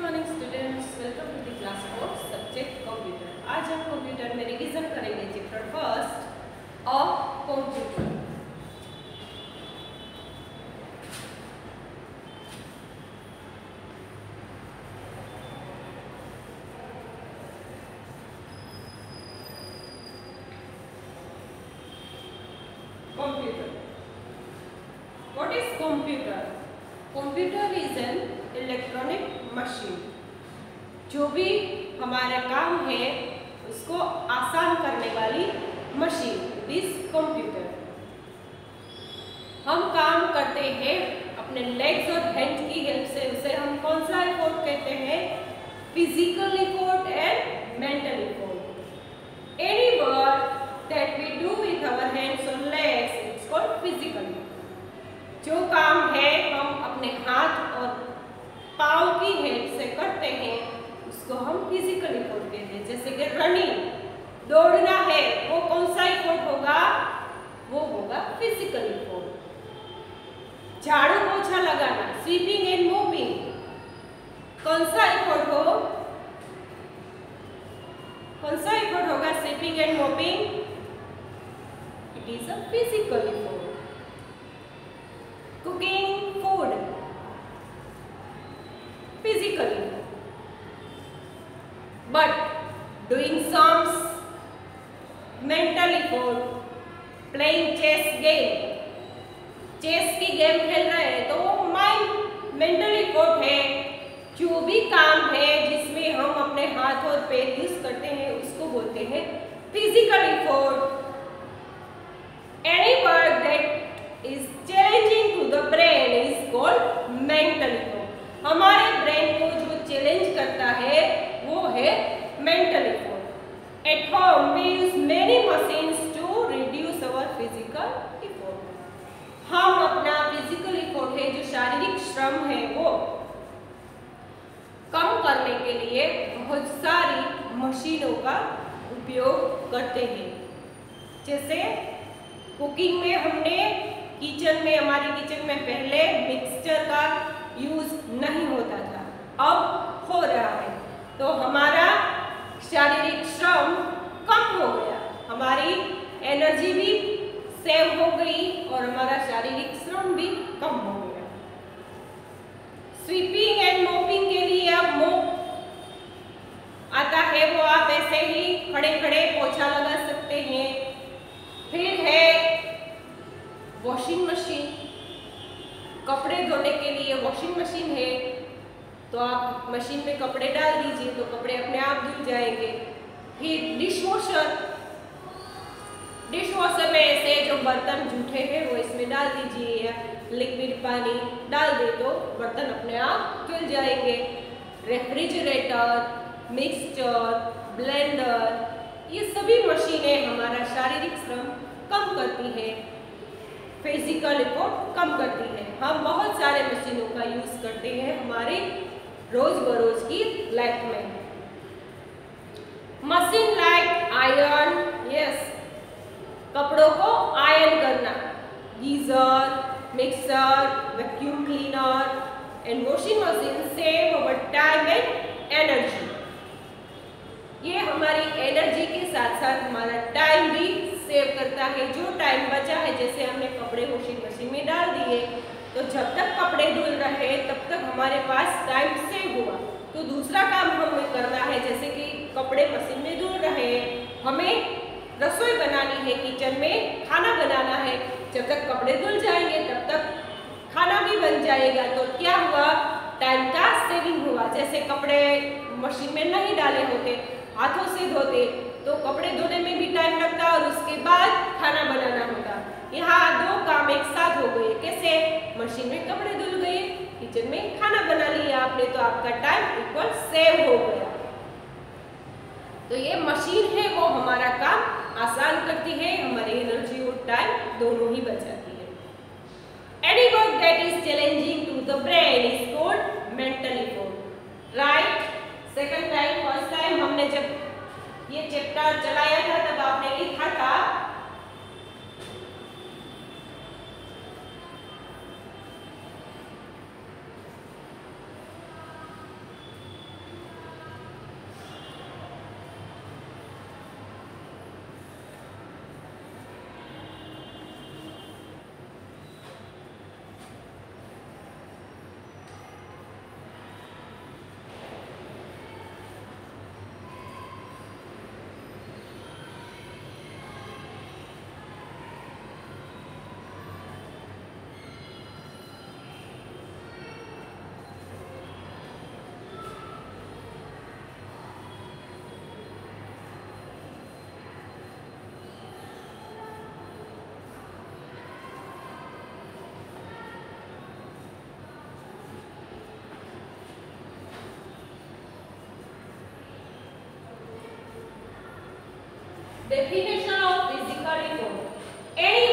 learning जो भी हमारा काम है, उसको आसान करने वाली मशीन दिस कंप्यूटर हम काम करते हैं, अपने लेग्स और हैंड की हेल्प से, उसे हम कौन सा इफोर्ट कहते हैं? Physical effort and mental effort any work that we do with our hands और लेग्स इट्स कॉल्ड फ़िज़िकल जो काम है, हम अपने हाथ और पाँव की हेल्प से करते हैं उसको हम फ़िज़िकल इफोर्ट कहते हैं, जैसे कि रनिंग दौड़ना है, वो कौन सा इफोर्ट होगा? वो होगा फ़िज़िकल इफोर्ट झाड़ू पोछा लगाना स्वीपिंग एंड मूविंग कौन सा इफोर्ट हो? कौन सा इफोर्ट होगा sweeping and moving it is a physical effort cooking mental प्लेइंग chess game. चेस की गेम खेल रहे हैं तो वो माइंड मेंटली कोट है, जो भी काम है, जिसमें हम अपने हाथ और पैर यूज़ करते हैं, उसको बोलते हैं physical effort any work that is challenging to the brain is called mental effort हमारे ब्रेन को जो चैलेंज करता है वो है mental effort at home we use many machines to reduce our physical effort हम अपना फ़िज़िकल इफोर्ट है जो शारीरिक श्रम है वो कम करने के लिए बहुत सारी मशीनों का उपयोग करते हैं। जैसे कुकिंग में हमने किचन में, हमारे किचन में पहले मिक्सचर का यूज़ नहीं होता था, अब हो रहा है। तो हमारा शारीरिक श्रम कम हो गया, हमारी एनर्जी भी सेव हो गई और हमारा शारीरिक श्रम भी कम हो गया। स्वीपिंग एंड मोपिंग के लिए अब मोप आता है वो आप ऐसे ही खड़े खड़े पोछा लगा सकते हैं। फिर है वॉशिंग मशीन कपड़े धोने के लिए वॉशिंग मशीन है। तो आप मशीन में कपड़े डाल दीजिए तो कपड़े अपने आप धुल जाएँगे। फिर डिश वॉशर डिश वॉशर में ऐसे जो बर्तन जूठे हैं, वो इसमें डाल दीजिए या लिक्विड पानी डाल दे तो बर्तन अपने आप धुल जाएँगे। रेफ्रिजरेटर मिक्सचर ब्लेंडर ये सभी मशीनें हमारा शारीरिक श्रम कम करती है फ़िज़िकल इफोर्ट कम करती है। हम बहुत सारे मशीनों का यूज़ करते हैं हमारे रोज बरोज की लाइफ में। मशीन लाइक आयरन यस कपड़ों को आयरन करना। Geyser mixer vacuum cleaner and washing machine save our time and energy ये हमारी एनर्जी के साथ साथ हमारा टाइम भी सेव करता है। जो टाइम बचा है, जैसे हमने कपड़े वॉशिंग मशीन में डाल दिए तो जब तक कपड़े धुल रहे, तब तक हमारे पास टाइम सेव हुआ। तो दूसरा काम हमें करना है, जैसे कि कपड़े मशीन में धुल रहे, हमें रसोई बनानी है किचन में खाना बनाना है। जब तक कपड़े धुल जाएँगे, तब तक खाना भी बन जाएगा। तो क्या हुआ? टाइम का सेविंग हुआ। जैसे कपड़े मशीन में नहीं डाले होते हाथों से धोते तो कपड़े धोने में भी टाइम लगता और उसके बाद खाना बनाना होता। यहाँ दो काम एक साथ हो गए। कैसे? मशीन में कपड़े धुल गए किचन में खाना बना लिया आपने तो आपका टाइम इक्वल सेव हो गया। तो ये मशीन है, वो हमारा काम आसान करती है, हमारी एनर्जी और टाइम दोनों ही बचाती है। Any work that is challenging to the brain is called mental effort right second time first time हमने जब ये चैप्टर चलाया था तब आपने लिखा था Definition of physical effort. Any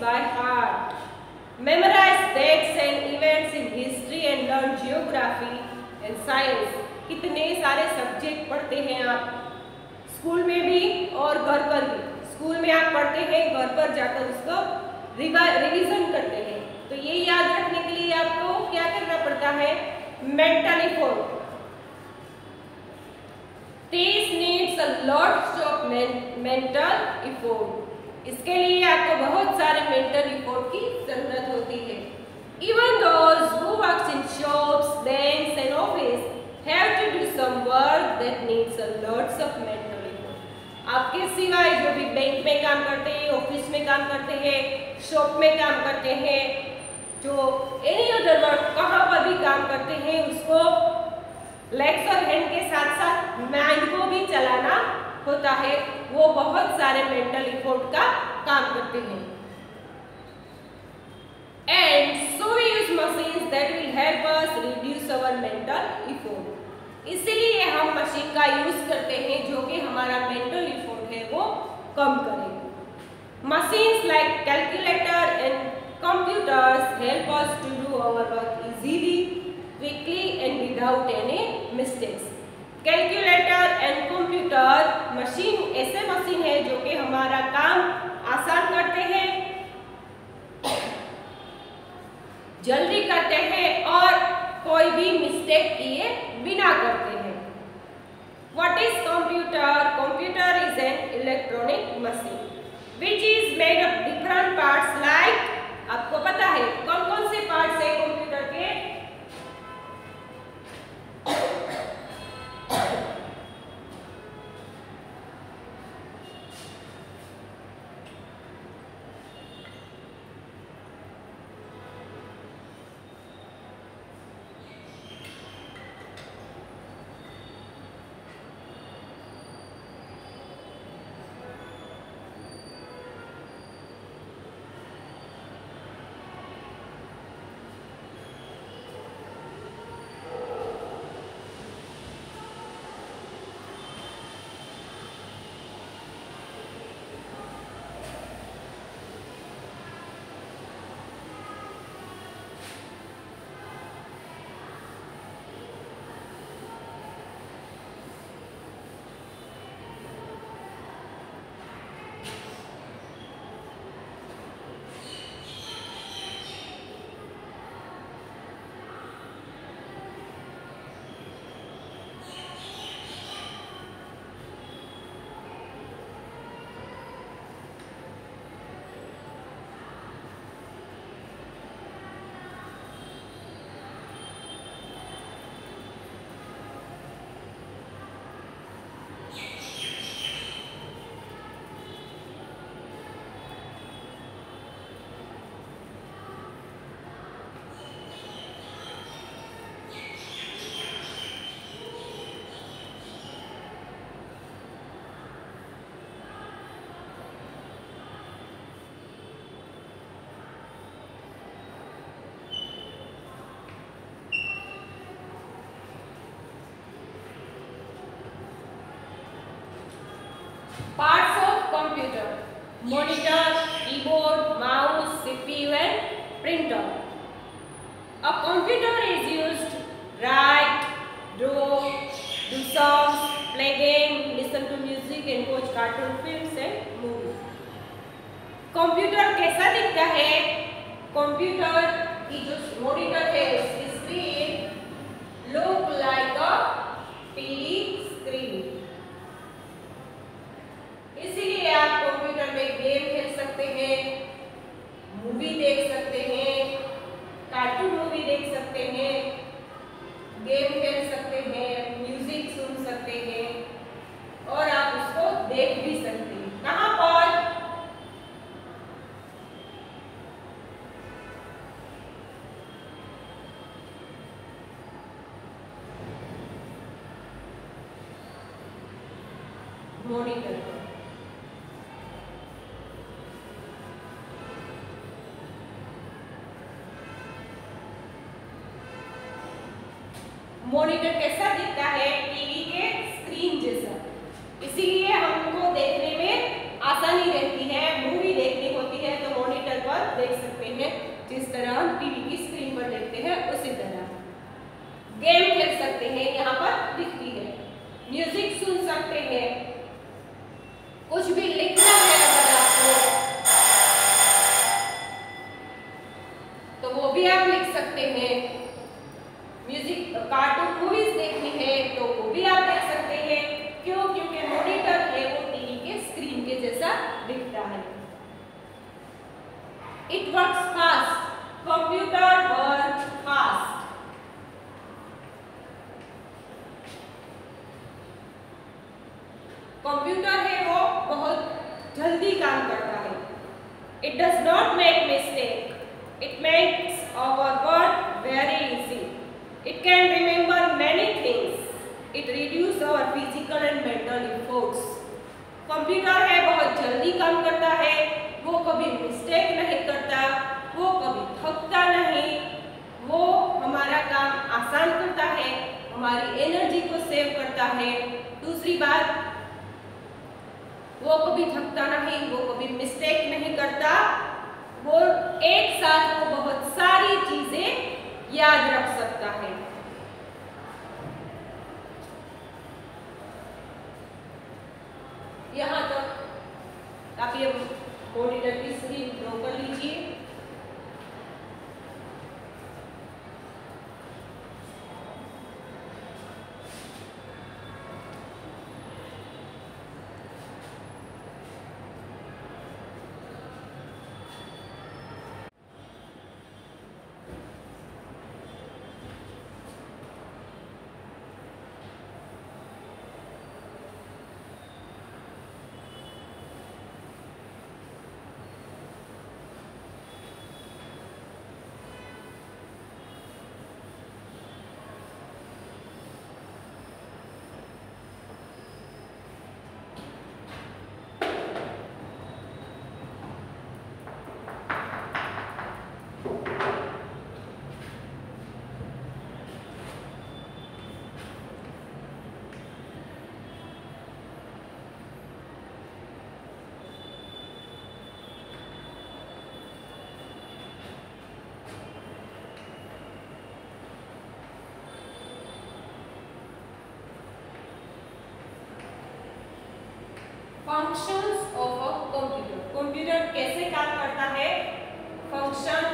by heart, memorize dates and events in history and learn geography and science. कितने सारे सब्जेक्ट पढ़ते हैं आप स्कूल में भी और घर पर भी स्कूल में आप पढ़ते हैं घर पर जाकर उसको रिवीजन करते हैं तो ये याद रखने के लिए आपको क्या करना पड़ता है mental effort This needs a lot of mental effort. इसके लिए आपको बहुत सारे mental effort की ज़रूरत होती है Even those who works in shops, banks and office have to do some work that needs a lots of mental effort. आपके सिवाय जो भी बैंक में काम करते हैं ऑफ़िस में काम करते हैं शॉप में काम करते हैं जो एनी अदर वर्क कहाँ पर भी काम करते हैं उसको लेग्स और हैंड के साथ साथ माइंड को भी चलाना होता है, वो बहुत सारे मेंटल इफोर्ट का काम करते हैं। And so we use machines that will help us reduce our mental effort इसीलिए हम मशीन का यूज़ करते हैं जो कि हमारा मेंटल इफोर्ट है, वो कम करे। Machines like calculator and computers help us to do our work easily, quickly and without any mistakes. Calculator and computer machine ऐसे मशीन है जो कि हमारा काम आसान करते हैं, जल्दी करते हैं और कोई भी मिस्टेक किए बिना करते हैं What is computer? Computer is an electronic machine, which is made of different parts like, आपको पता है कौन कौन से पार्ट्स है computer monitor, keyboard, mouse, CPU and printer. A computer is used write, draw, do songs, play game, listen to music and watch cartoon films and movies. Computer कैसा दिखता है कंप्यूटर की जो मॉनिटर है उसकी screen look like a TV screen इसीलिए आप computer में गेम खेल सकते हैं मूवी देख सकते हैं कार्टून मूवी देख सकते हैं गेम खेल सकते हैं म्यूज़िक सुन सकते हैं और आप उसको देख भी सकते हैं कहाँ पर मॉनिटर कैसा दिखता है? टीवी के स्क्रीन जैसा। इसीलिए हमको देखने में आसानी रहती है मूवी देखनी होती है तो मॉनिटर पर देख सकते हैं। जिस तरह हम टीवी की स्क्रीन पर देखते हैं, उसी तरह। गेम खेल सकते हैं, यहाँ पर दिखती है। म्यूज़िक सुन सकते हैं। कुछ भी लिखना है अगर आपको तो वो भी आप लिख सकते हैं म्यूज़िक कार्टून मूवीज़ देखनी है तो वो भी आप देख सकते हैं क्यों क्योंकि मॉनिटर है वो टीवी के स्क्रीन के जैसा दिखता है it works fast computer work fast computer है वो बहुत जल्दी काम करता है it does not make mistake it makes our work very easy it can remember many things it reduce our physical and mental computer है, बहुत जल्दी काम करता है। वो कभी मिस्टेक नहीं करता, वो कभी थकता नहीं। वो हमारा काम आसान करता है, हमारी एनर्जी को सेव करता है। दूसरी बात, वो कभी थकता नहीं, वो कभी मिस्टेक नहीं करता। वो एक साथ वो बहुत सारी चीज़ें याद रख सकता है। यहाँ तक। आप ये मॉनिटर की स्क्रीन ड्रॉ कर लीजिए। Functions of a computer computer कैसे काम करता है? फ़ंक्शन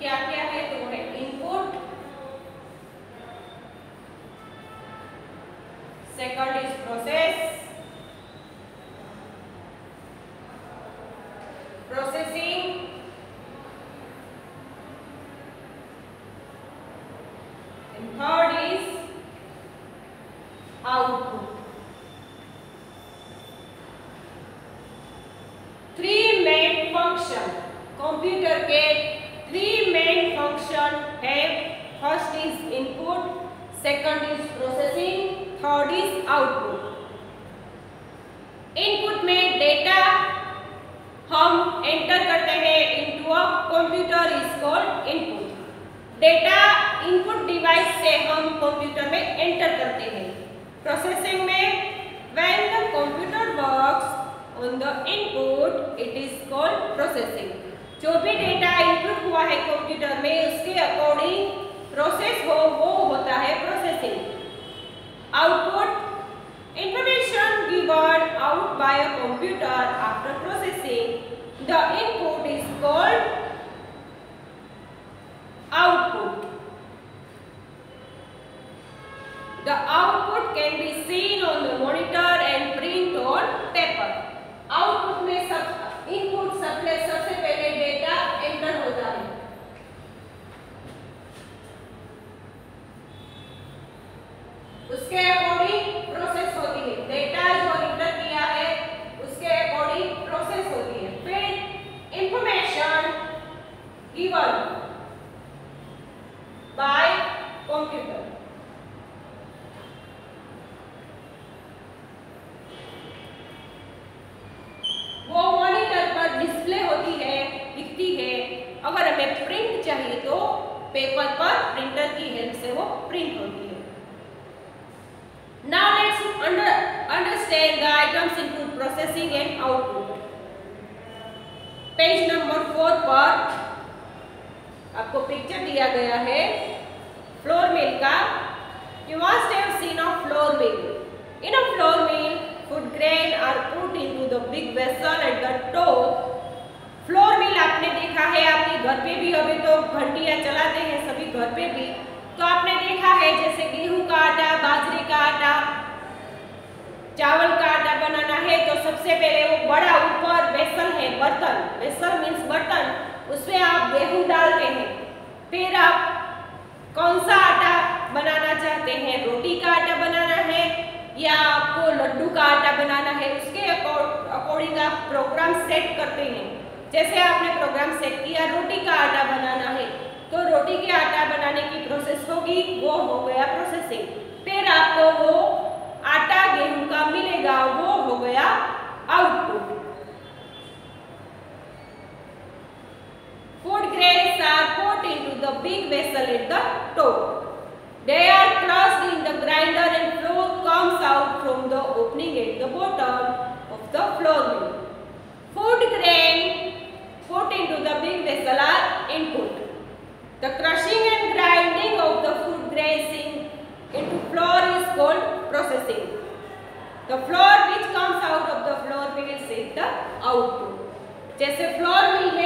क्या क्या है? तो है input second is process processing and third is output three main function computer के थ्री मेन फ़ंक्शन है first is input second is processing third is output input में डेटा हम एंटर करते हैं into a computer is called input data input device से हम computer में enter करते हैं. प्रोसेसिंग में when the computer works on the input, it is called processing. जो भी डेटा इनपुट हुआ है कंप्यूटर में, उसके अकॉर्डिंग प्रोसेस हो वो होता है processing. Output information गिवर्ड out by a computer after computer वो मॉनिटर पर डिस्प्ले होती है दिखती है। अगर हमें प्रिंट चाहिए तो पेपर पर प्रिंटर की हेल्प से वो प्रिंट होती है। Now let's understand the items in input processing and output page number four पर आपको पिक्चर दिया गया है। का? You must have seen a flour mill in a flour mill food grain are put into the big vessel at the top. Flour mill आपने देखा है, आपके घर पे भी अभी तो घंटियाँ चलाते हैं सभी घर पे भी। तो आपने देखा है, जैसे गेहूँ का आटा, बाजरे का आटा, चावल का आटा बनाना है तो सबसे पहले वो बड़ा ऊपर वेसल है, बर्तन। वेसल मीन्स बर्तन। उसमें आप गेहूँ डालते हैं। फिर आप कौन सा आटा बनाना चाहते हैं? रोटी का आटा बनाना है या आपको लड्डू का आटा बनाना है? उसके अकॉर्डिंग आप प्रोग्राम सेट करते हैं। जैसे आपने प्रोग्राम सेट किया, रोटी का आटा बनाना है तो रोटी के आटा बनाने की प्रोसेस होगी, वो हो गया processing The crushing and grinding of the food grazing into flour is called processing. The flour which comes out of the flour mill is the output. जैसे flour mill